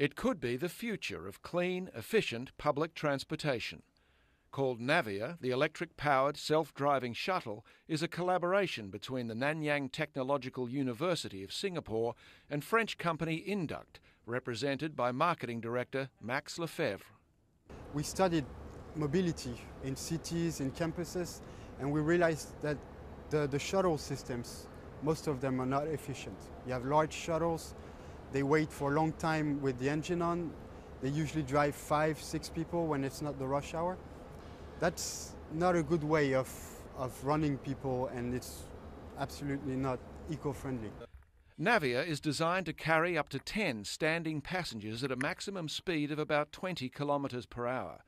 It could be the future of clean, efficient public transportation. Called Navia, the electric powered self driving shuttle is a collaboration between the Nanyang Technological University of Singapore and French company Induct, represented by marketing director Max Lefebvre. We studied mobility in cities, in campuses, and we realized that the, the shuttle systems, most of them are not efficient. You have large shuttles, they wait for a long time with the engine on, they usually drive five, six people when it's not the rush hour. That's not a good way of, of running people, and it's absolutely not eco friendly. Navia is designed to carry up to 10 standing passengers at a maximum speed of about 20 kilometres per hour.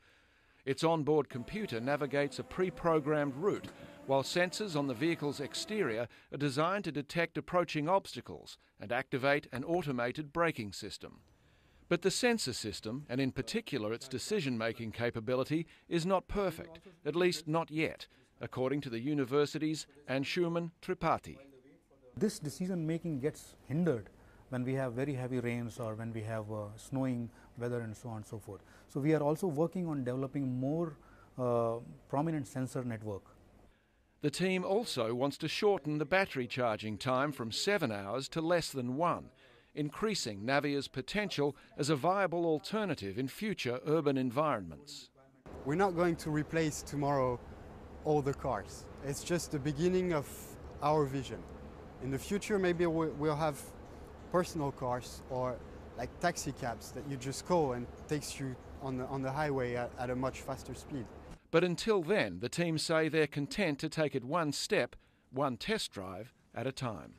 Its onboard computer navigates a pre programmed route, while sensors on the vehicle's exterior are designed to detect approaching obstacles and activate an automated braking system. But the sensor system, and in particular its decision making capability, is not perfect, at least not yet, according to the university's Anshuman Tripathi. This decision making gets hindered when we have very heavy rains or when we have uh, snowing weather and so on and so forth. So we are also working on developing more uh, prominent sensor network. The team also wants to shorten the battery charging time from seven hours to less than one, increasing Navia's potential as a viable alternative in future urban environments. We're not going to replace tomorrow all the cars. It's just the beginning of our vision. In the future, maybe we'll have personal cars or like taxi cabs that you just call and takes you on the, on the highway at, at a much faster speed. But until then, the team say they're content to take it one step, one test drive at a time.